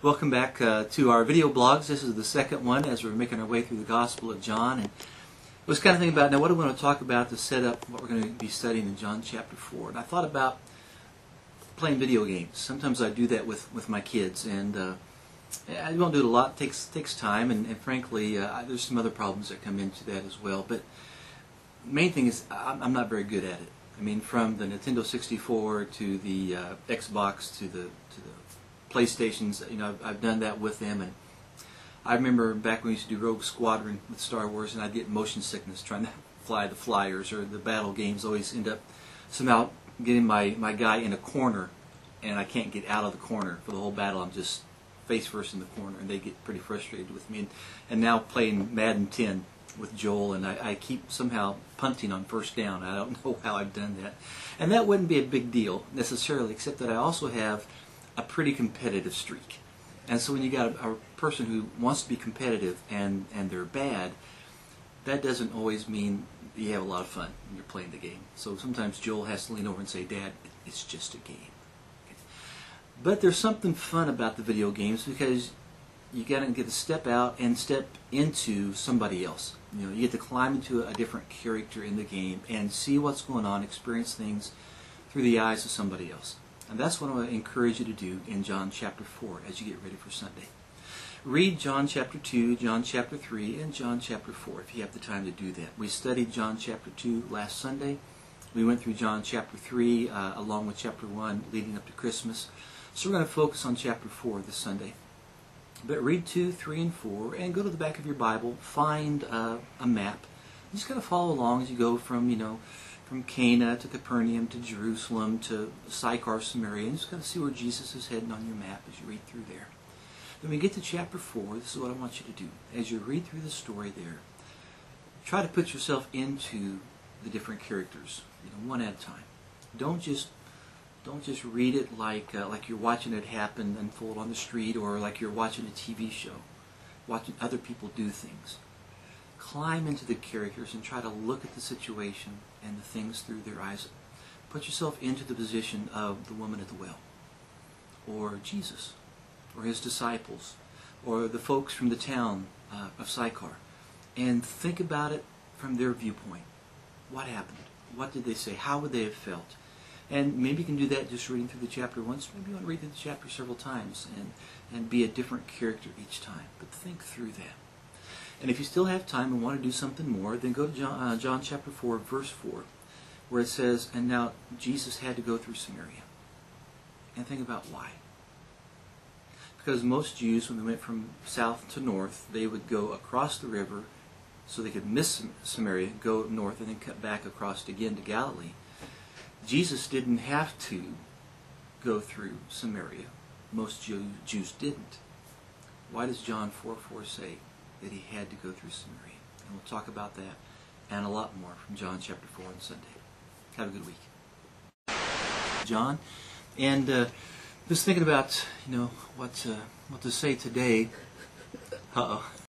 Welcome back uh, to our video blogs. This is the second one as we're making our way through the Gospel of John. And I was kind of thinking about now what we want to talk about to set up what we're going to be studying in John chapter 4. And I thought about playing video games. Sometimes I do that with, with my kids, and uh, I don't do it a lot. It takes, takes time, and, and frankly, uh, there's some other problems that come into that as well. But the main thing is I'm, I'm not very good at it. I mean, from the Nintendo 64 to the uh, Xbox to the to the PlayStations, you know, I've, done that with them, and I remember back when we used to do Rogue Squadron with Star Wars, and I'd get motion sickness trying to fly the flyers or the battle games. Always end up somehow getting my my guy in a corner, and I can't get out of the corner for the whole battle. I'm just face first in the corner, and they get pretty frustrated with me. And, and now playing Madden 10 with Joel, and I, I, keep somehow punting on first down. I don't know how I've done that. And that wouldn't be a big deal necessarily, except that I also have a pretty competitive streak. And so when you got a, a person who wants to be competitive and, and they're bad, that doesn't always mean you have a lot of fun when you're playing the game. So sometimes Joel has to lean over and say, Dad, it's just a game. But there's something fun about the video games because you got to get to step out and step into somebody else. You know, you get to climb into a different character in the game and see what's going on, experience things through the eyes of somebody else. And that's what I want to encourage you to do in John chapter 4 as you get ready for Sunday. Read John chapter 2, John chapter 3, and John chapter 4 if you have the time to do that. We studied John chapter 2 last Sunday. We went through John chapter 3 uh, along with chapter 1 leading up to Christmas. So we're going to focus on chapter 4 this Sunday. But read 2, 3, and 4, and go to the back of your Bible, find uh, a map. Just kind of follow along as you go from, you know, from Cana to Capernaum to Jerusalem to Sychar, Samaria, and just kind of see where Jesus is heading on your map as you read through there. Then we get to chapter 4, this is what I want you to do. As you read through the story there, try to put yourself into the different characters, you know, one at a time. Don't just don't just read it like uh, like you're watching it happen unfold on the street or like you're watching a TV show, watching other people do things. Climb into the characters and try to look at the situation and the things through their eyes. Put yourself into the position of the woman at the well, or Jesus, or his disciples, or the folks from the town uh, of Sychar, and think about it from their viewpoint. What happened? What did they say? How would they have felt? And maybe you can do that just reading through the chapter once. Maybe you want to read through the chapter several times and, and be a different character each time. But think through that. And if you still have time and want to do something more, then go to John, uh, John chapter 4, verse 4, where it says, And now Jesus had to go through Samaria. And think about why. Because most Jews, when they went from south to north, they would go across the river so they could miss Samaria, go north, and then cut back across again to Galilee. Jesus didn't have to go through Samaria. Most Jew, Jews didn't. Why does John 4 4 say that he had to go through Samaria? And we'll talk about that and a lot more from John chapter 4 on Sunday. Have a good week. John, and uh, just thinking about, you know, what, uh, what to say today. Uh-oh.